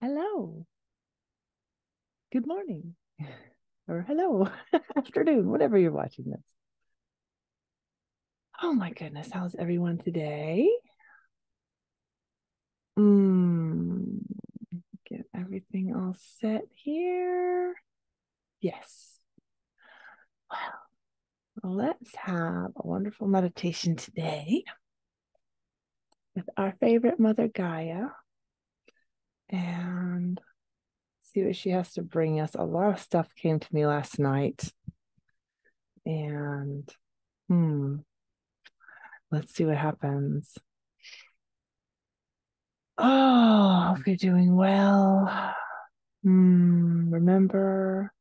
Hello. Good morning. Or hello, afternoon, whatever you're watching this. Oh my goodness, how's everyone today? Mm, get everything all set here. Yes. Well, let's have a wonderful meditation today with our favorite mother Gaia and see what she has to bring us. A lot of stuff came to me last night. And hmm, let's see what happens. Oh, hope you're doing well. Hmm, remember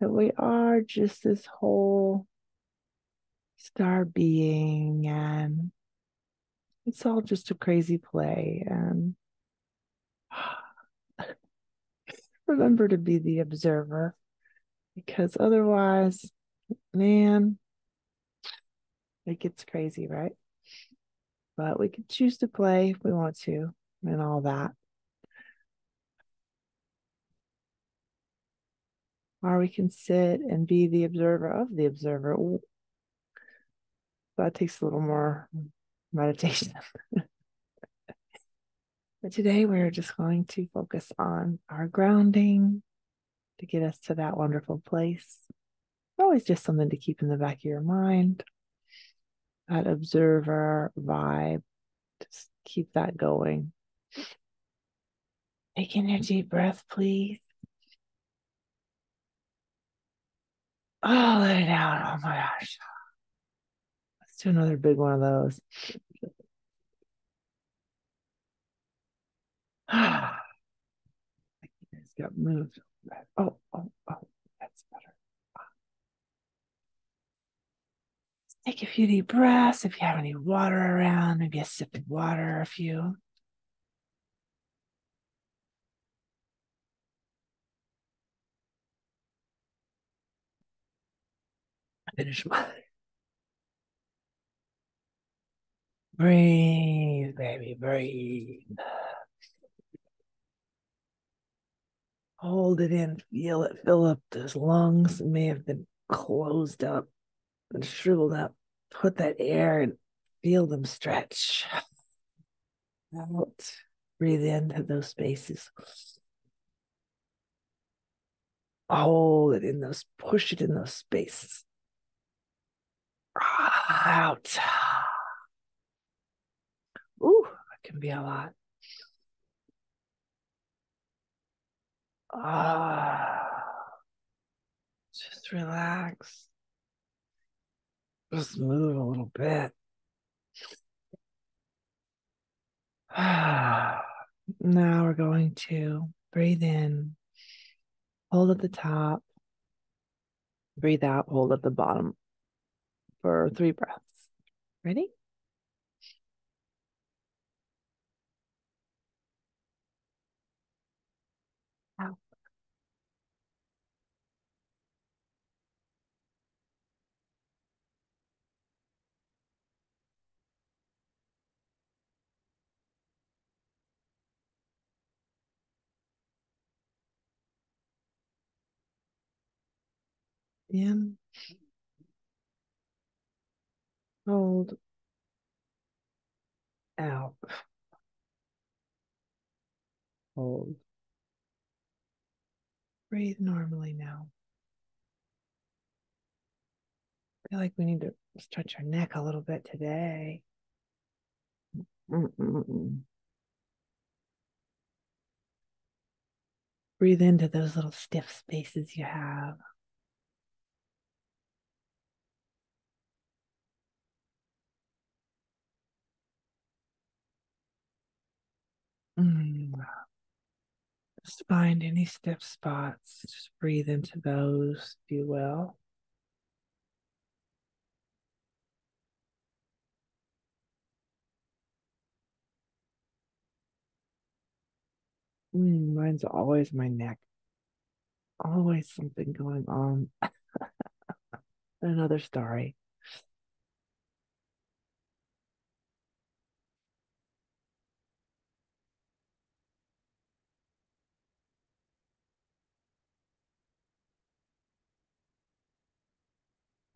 that we are just this whole star being, and it's all just a crazy play. And remember to be the observer because otherwise, man, it gets crazy, right? But we can choose to play if we want to and all that. Or we can sit and be the observer of the observer. That takes a little more meditation. but today we're just going to focus on our grounding to get us to that wonderful place. Always just something to keep in the back of your mind. That observer vibe. Just keep that going. Taking a deep breath, please. Oh, let it out. Oh my gosh. Let's do another big one of those. I think you guys got moved. Oh, oh, oh, that's better. Take a few deep breaths. If you have any water around, maybe a sip of water, a few. Finish my. Breathe, baby, breathe. Hold it in, feel it fill up those lungs may have been closed up and shriveled up. Put that air and feel them stretch. Out. Breathe into those spaces. Hold it in those, push it in those spaces. Out. Ooh, that can be a lot. Ah, just relax. Just move a little bit. Ah, now we're going to breathe in, hold at the top, breathe out, hold at the bottom for three breaths. Ready? In. Hold. Out. Hold. Breathe normally now. I feel like we need to stretch our neck a little bit today. Breathe into those little stiff spaces you have. Mm. Just find any stiff spots. Just breathe into those, if you will. Mm, mine's always my neck. Always something going on. Another story.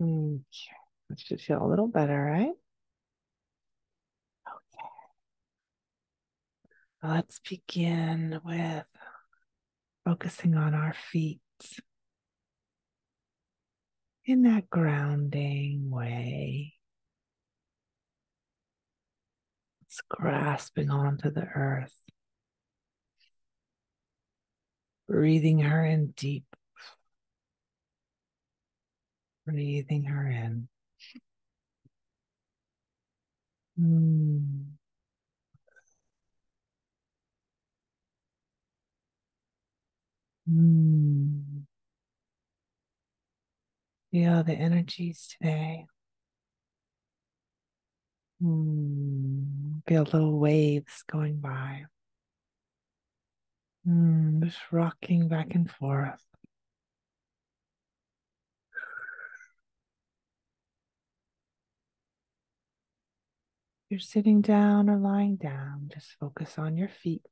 Okay. That should feel a little better, right? Okay. Let's begin with focusing on our feet in that grounding way. It's grasping onto the earth, breathing her in deep, breathing her in. Mm. Mm. Feel the energies today. Mm. Feel little waves going by. Mm. Just rocking back and forth. You're sitting down or lying down, just focus on your feet.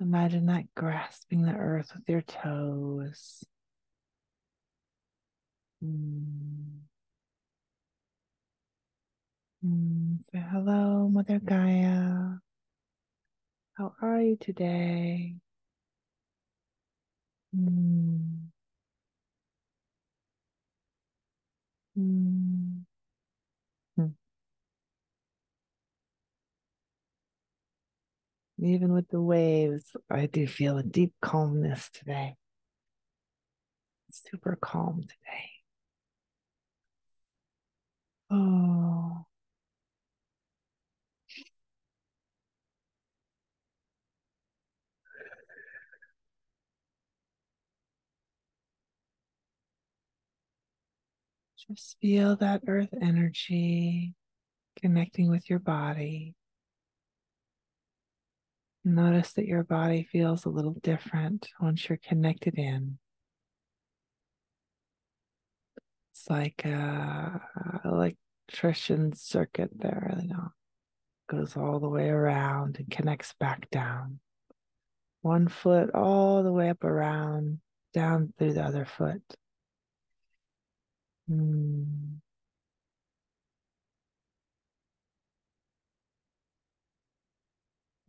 Imagine that grasping the earth with your toes. Mm. Mm. Say hello, Mother Gaia. How are you today? Mm. Mm. Even with the waves, I do feel a deep calmness today. Super calm today. Oh. Just feel that earth energy connecting with your body. Notice that your body feels a little different once you're connected in. It's like a, electrician circuit there, you know, goes all the way around and connects back down. One foot all the way up around, down through the other foot. Mm.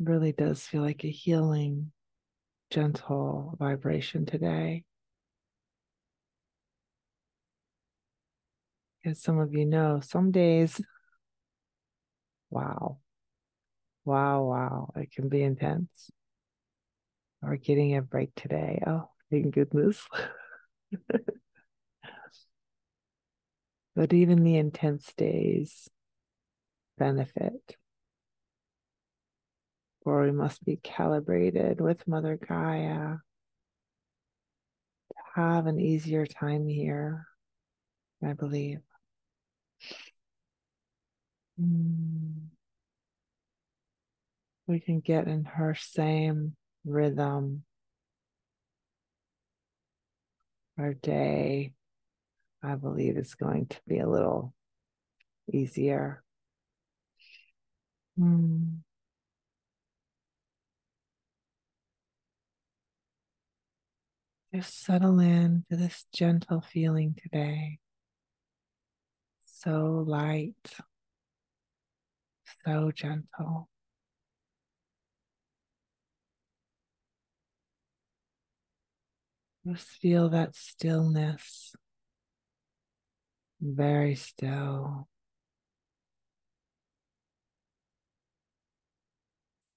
Really does feel like a healing, gentle vibration today. As some of you know, some days, wow, wow, wow, it can be intense. Or getting a break today. Oh, thank goodness. but even the intense days benefit. For we must be calibrated with Mother Gaia to have an easier time here, I believe. Mm. We can get in her same rhythm. Our day, I believe, is going to be a little easier. Mm. Just settle in to this gentle feeling today. So light, so gentle. Just feel that stillness. Very still.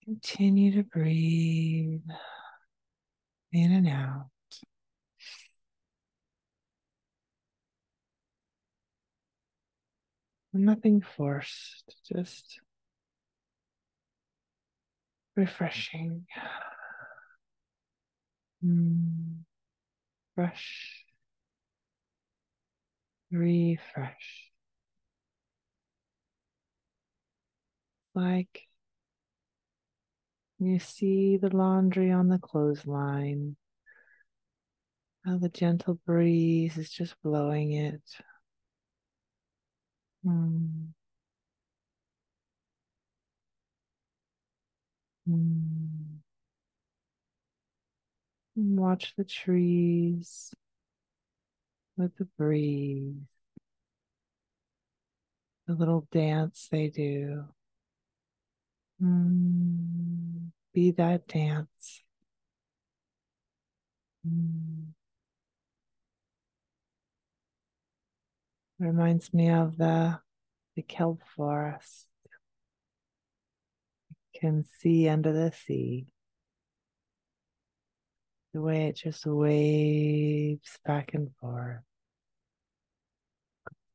Continue to breathe in and out. Nothing forced, just refreshing. Mm. Fresh. Refresh. Like you see the laundry on the clothesline. How the gentle breeze is just blowing it. Mm. Mm. Watch the trees with the breeze, the little dance they do. Mm, be that dance. Mm. Reminds me of the the kelp forest. You can see under the sea. The way it just waves back and forth.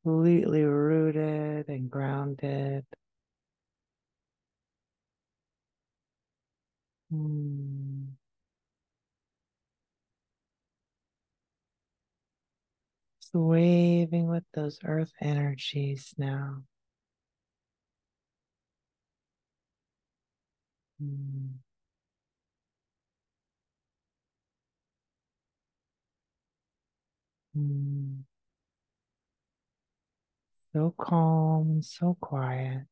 Completely rooted and grounded. Hmm. Waving with those earth energies now. Hmm. Hmm. So calm so quiet.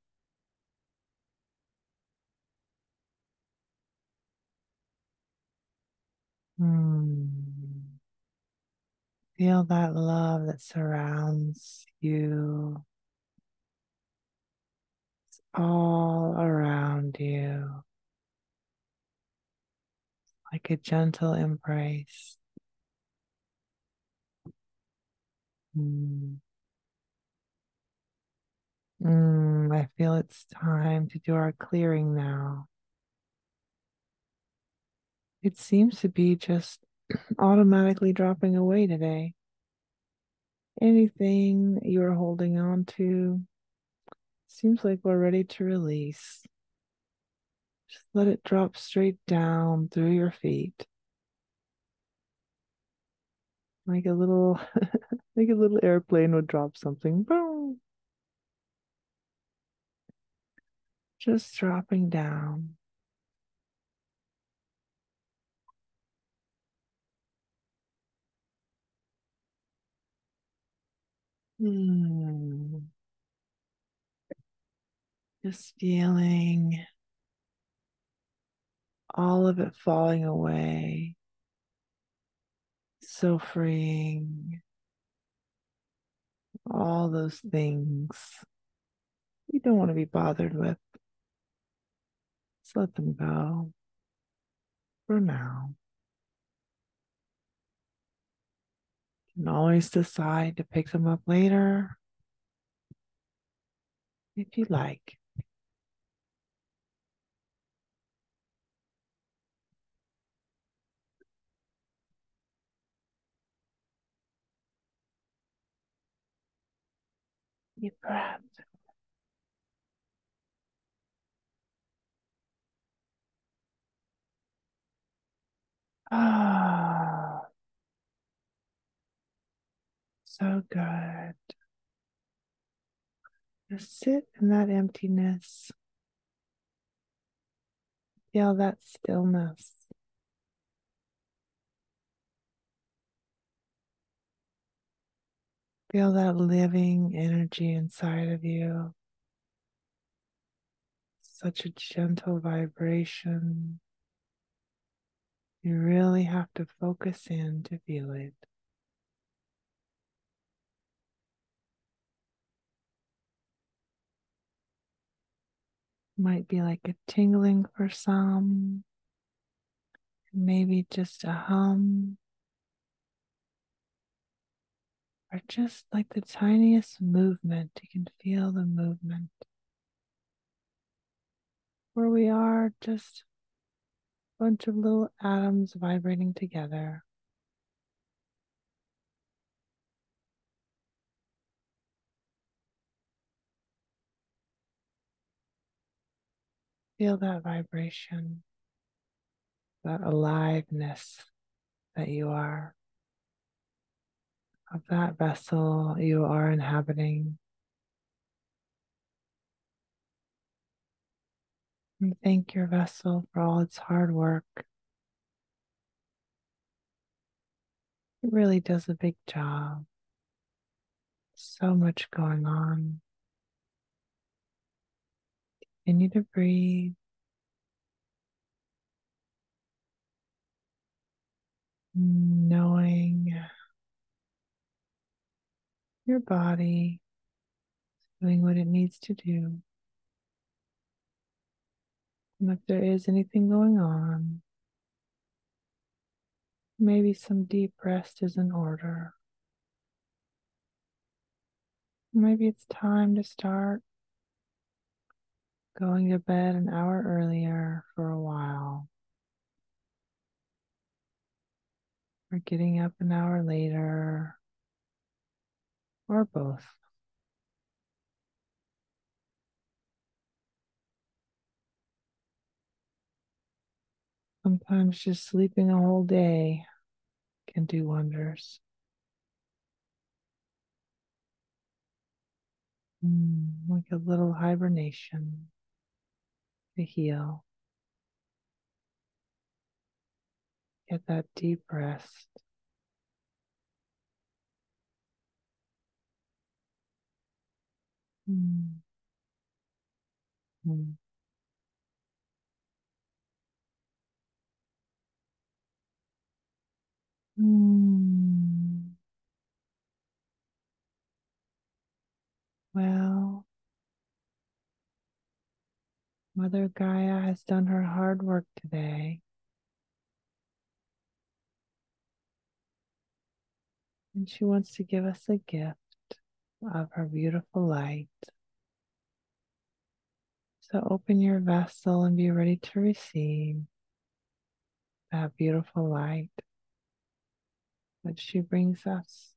Hmm. Feel that love that surrounds you. It's all around you, like a gentle embrace. Mm. Mm, I feel it's time to do our clearing now. It seems to be just automatically dropping away today. Anything you're holding on to seems like we're ready to release. Just let it drop straight down through your feet. Like a little like a little airplane would drop something. Boom. Just dropping down. Hmm. Just feeling all of it falling away. So freeing. All those things you don't want to be bothered with. Just let them go for now. Can always decide to pick them up later if you like. Deep breath. Ah, so good. Just sit in that emptiness. Feel that stillness. Feel that living energy inside of you. Such a gentle vibration. You really have to focus in to feel it. Might be like a tingling for some, maybe just a hum, or just like the tiniest movement. You can feel the movement. Where we are just a bunch of little atoms vibrating together. Feel that vibration, that aliveness that you are, of that vessel you are inhabiting. And thank your vessel for all its hard work. It really does a big job. So much going on. Continue to breathe. Knowing your body is doing what it needs to do. And if there is anything going on, maybe some deep rest is in order. Maybe it's time to start going to bed an hour earlier for a while. Or getting up an hour later, or both. Sometimes just sleeping a whole day can do wonders. Mm, like a little hibernation to heal. Get that deep rest. Mm. Mm. Mm. Well, Mother Gaia has done her hard work today. And she wants to give us a gift of her beautiful light. So open your vessel and be ready to receive that beautiful light that she brings us.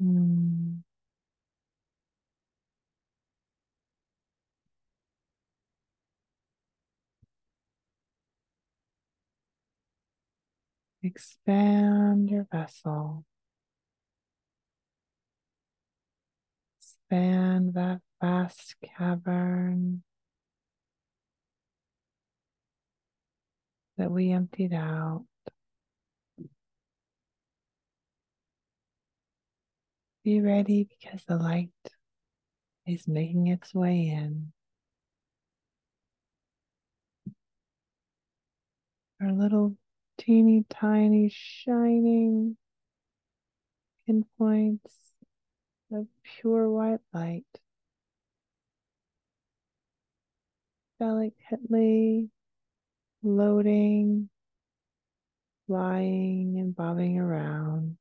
Mm. Expand your vessel. Expand that vast cavern that we emptied out. Be ready because the light is making its way in. Our little teeny tiny shining pinpoints of pure white light delicately loading, flying and bobbing around,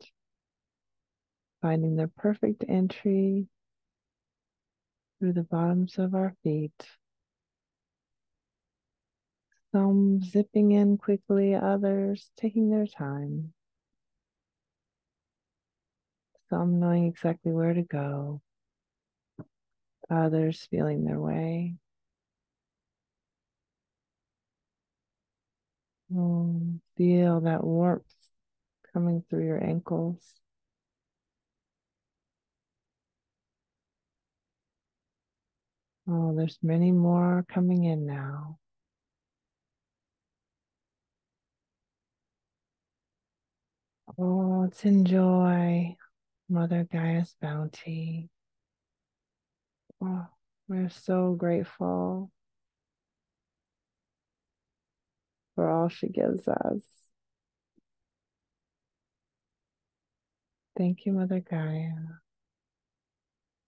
finding the perfect entry through the bottoms of our feet. Some zipping in quickly, others taking their time. Some knowing exactly where to go, others feeling their way. Oh, feel that warmth coming through your ankles. Oh, there's many more coming in now. Oh, let's enjoy Mother Gaia's bounty. Oh, we're so grateful for all she gives us. Thank you, Mother Gaia.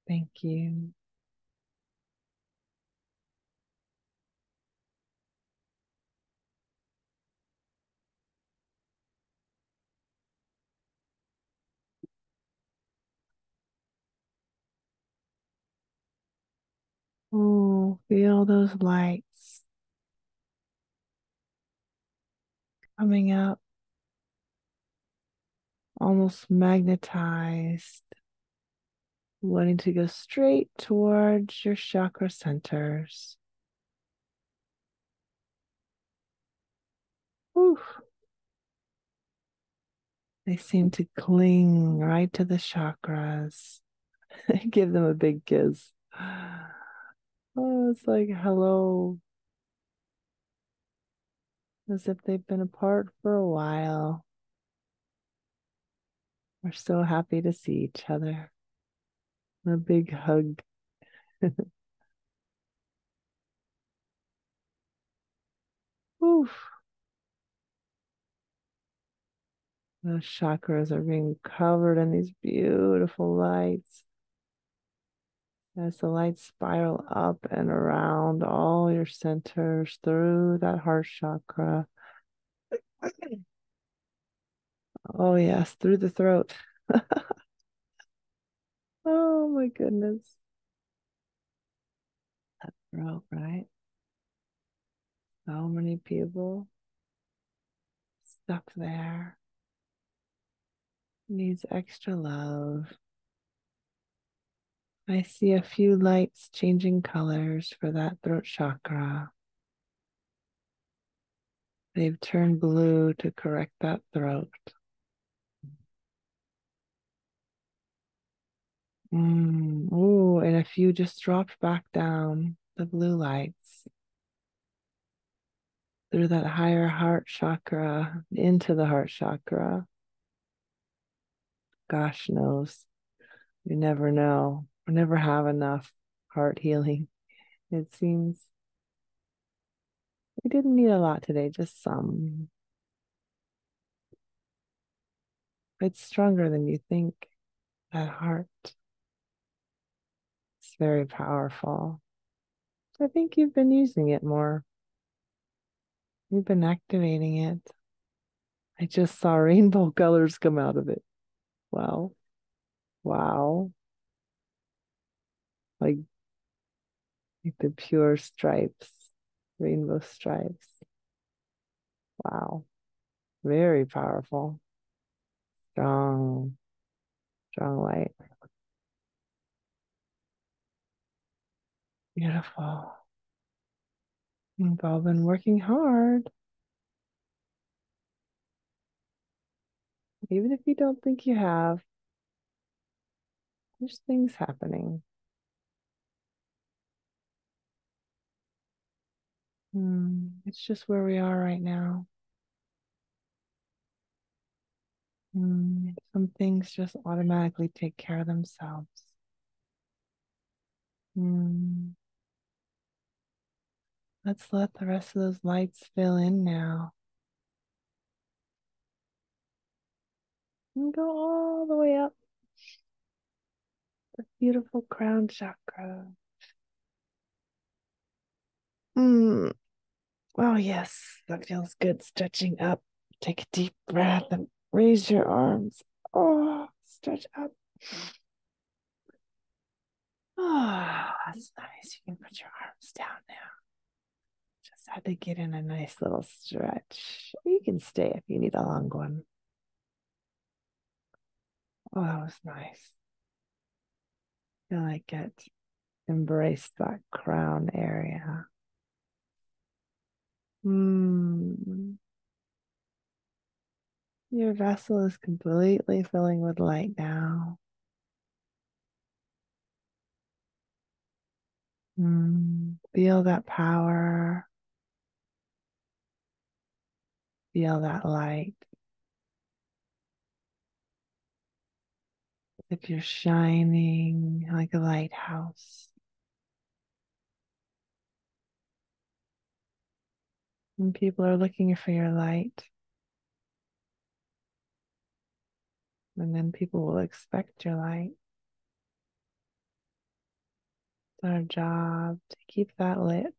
Thank you. Those lights coming up, almost magnetized, wanting to go straight towards your chakra centers. Oof. They seem to cling right to the chakras. Give them a big kiss. Oh, it's like hello. As if they've been apart for a while. We're so happy to see each other. A big hug. Oof. The chakras are being covered in these beautiful lights. As the light spiral up and around all your centers through that heart chakra. Oh, yes, through the throat. oh, my goodness. That throat, right? So many people stuck there. Needs extra love. I see a few lights changing colors for that throat chakra. They've turned blue to correct that throat. Mm, oh, and a few just dropped back down the blue lights through that higher heart chakra into the heart chakra. Gosh knows. You never know. Never have enough heart healing. It seems we didn't need a lot today, just some. It's stronger than you think. That heart. It's very powerful. I think you've been using it more. You've been activating it. I just saw rainbow colors come out of it. Wow. Wow. Like, like the pure stripes, rainbow stripes. Wow. Very powerful. Strong, strong light. Beautiful. You've all been working hard. Even if you don't think you have, there's things happening. Hmm, it's just where we are right now. Hmm, some things just automatically take care of themselves. Hmm. Let's let the rest of those lights fill in now. And go all the way up. The beautiful crown chakra. Mm. Oh, yes, that feels good. Stretching up. Take a deep breath and raise your arms. Oh, stretch up. Oh, that's nice. You can put your arms down now. Just had to get in a nice little stretch. You can stay if you need a long one. Oh, that was nice. Feel like it. Embrace that crown area. Hmm. Your vessel is completely filling with light now. Mm, feel that power. Feel that light. If you're shining like a lighthouse. And people are looking for your light. And then people will expect your light. It's our job to keep that lit,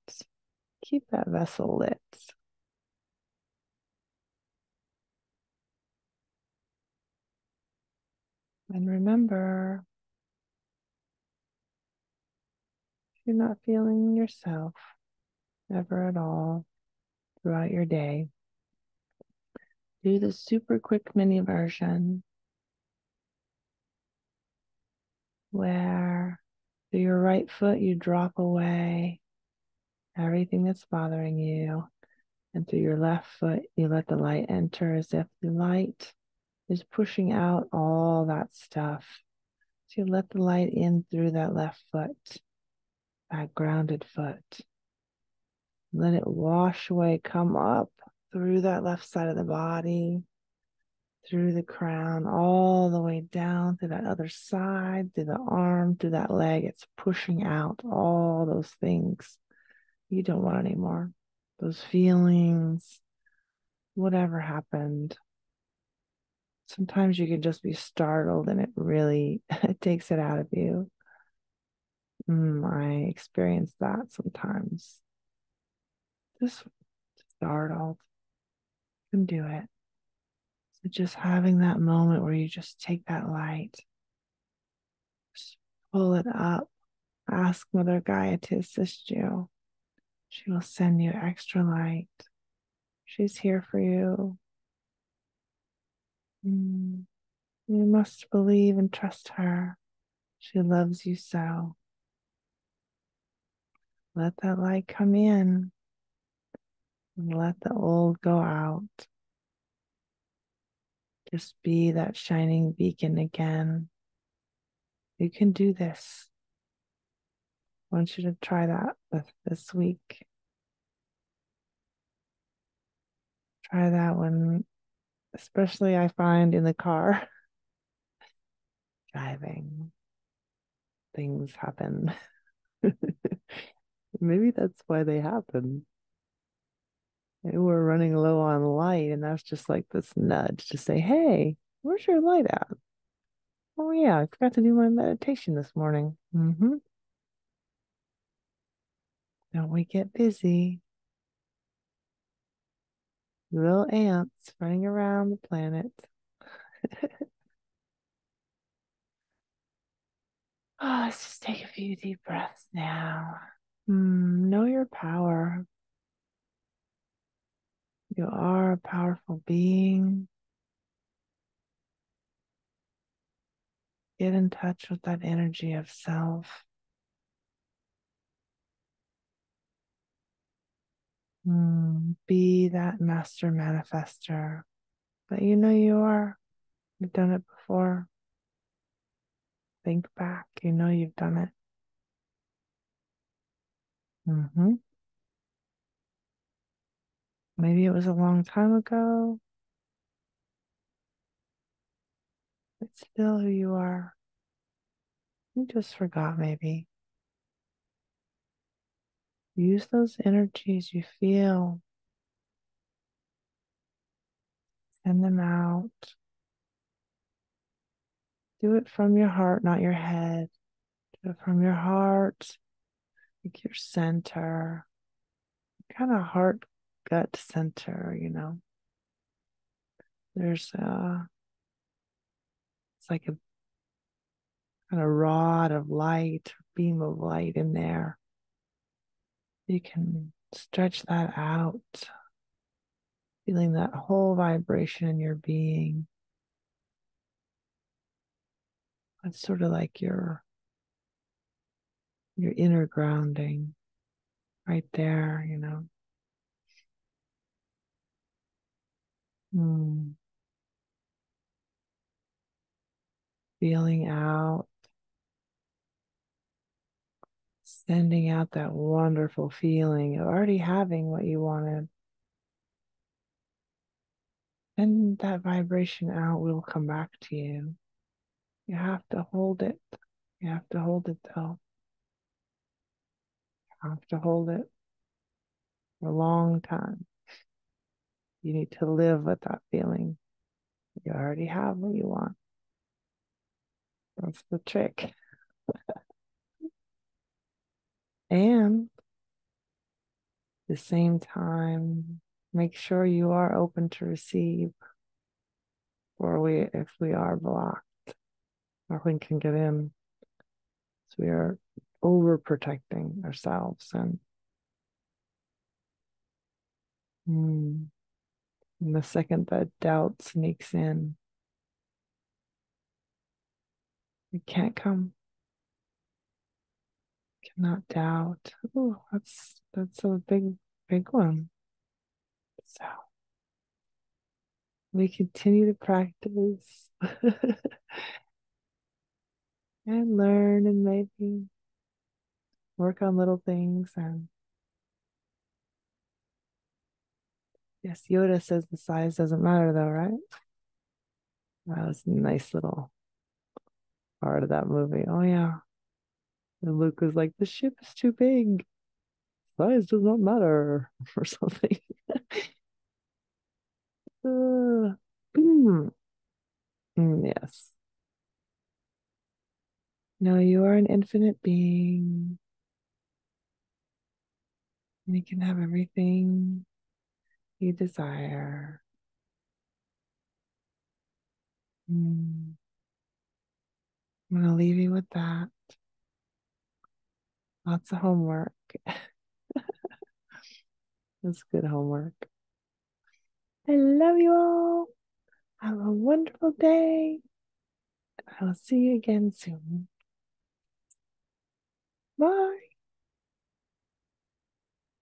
keep that vessel lit. And remember, if you're not feeling yourself ever at all throughout your day, do the super quick mini version where through your right foot you drop away everything that's bothering you. And through your left foot, you let the light enter as if the light is pushing out all that stuff. So you let the light in through that left foot, that grounded foot. Let it wash away, come up through that left side of the body, through the crown, all the way down to that other side, through the arm, through that leg. It's pushing out all those things you don't want anymore. Those feelings, whatever happened, sometimes you can just be startled and it really it takes it out of you. Mm, I experience that sometimes. Just startled. Can do it. So just having that moment where you just take that light, just pull it up, ask Mother Gaia to assist you. She will send you extra light. She's here for you. Mm. You must believe and trust her. She loves you so. Let that light come in and let the old go out. Just be that shining beacon again. You can do this. I want you to try that with this week. Try that when, especially I find in the car driving, things happen. Maybe that's why they happen. We're running low on light, and that's just like this nudge to say, Hey, where's your light at? Oh, yeah, I forgot to do my meditation this morning. Mm-hmm. Don't we get busy? Little ants running around the planet. oh, let's just take a few deep breaths now. Mm, know your power. You are a powerful being. Get in touch with that energy of self. Mm, be that master manifester that you know you are. You've done it before. Think back, you know you've done it. Mm-hmm. Maybe it was a long time ago. It's still who you are. You just forgot, maybe. Use those energies you feel. Send them out. Do it from your heart, not your head. Do it from your heart, like your center, kind of heart gut center, you know. There's a, it's like a kind of rod of light, beam of light in there. You can stretch that out, feeling that whole vibration in your being. It's sort of like your your inner grounding right there, you know. Hmm. Feeling out, sending out that wonderful feeling of already having what you wanted. And that vibration out will come back to you. You have to hold it. You have to hold it though. You have to hold it for a long time. You need to live with that feeling. You already have what you want. That's the trick. and the same time, make sure you are open to receive or we if we are blocked nothing can get in so we are overprotecting ourselves and mm, and the second that doubt sneaks in, it can't come. Cannot doubt. Oh, that's that's a big, big one. So we continue to practice and learn and maybe work on little things and Yes, Yoda says the size doesn't matter though, right? That was a nice little part of that movie. Oh yeah. And Luke was like, the ship is too big. Size does not matter or something. uh, Mm, yes. No, you are an infinite being. And you can have everything you desire. Mm. I'm going to leave you with that. Lots of homework. That's good homework. I love you all. Have a wonderful day. I'll see you again soon. Bye.